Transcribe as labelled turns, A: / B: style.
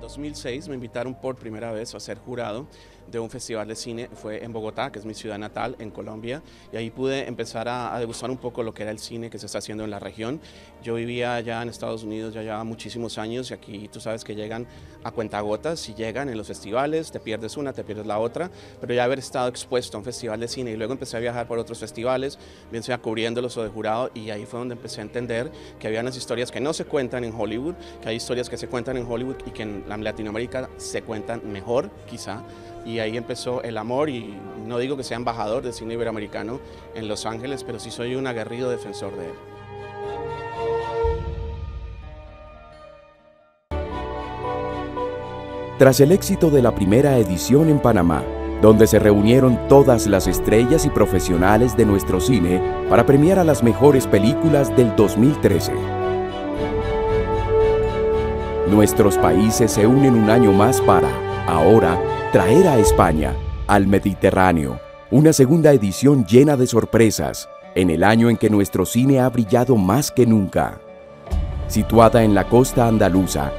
A: 2006 me invitaron por primera vez a ser jurado de un festival de cine, fue en Bogotá, que es mi ciudad natal, en Colombia, y ahí pude empezar a, degustar un poco lo que era el cine que se está haciendo en la región. Yo vivía allá en Estados Unidos ya llevaba muchísimos años y aquí tú sabes que llegan a cuentagotas y llegan en los festivales, te pierdes una, te pierdes la otra, pero ya haber estado expuesto a un festival de cine y luego empecé a viajar por otros festivales, bien sea cubriéndolos o de jurado, y ahí fue donde empecé a entender que había unas historias que no se cuentan en Hollywood, que hay historias que se cuentan en Hollywood y que en Latinoamérica se cuentan mejor, quizá, y ahí empezó el amor y no digo que sea embajador del cine iberoamericano en Los Ángeles, pero sí soy un aguerrido defensor de él.
B: Tras el éxito de la primera edición en Panamá, donde se reunieron todas las estrellas y profesionales de nuestro cine para premiar a las mejores películas del 2013. Nuestros países se unen un año más para, ahora, traer a España, al Mediterráneo, una segunda edición llena de sorpresas, en el año en que nuestro cine ha brillado más que nunca. Situada en la costa andaluza,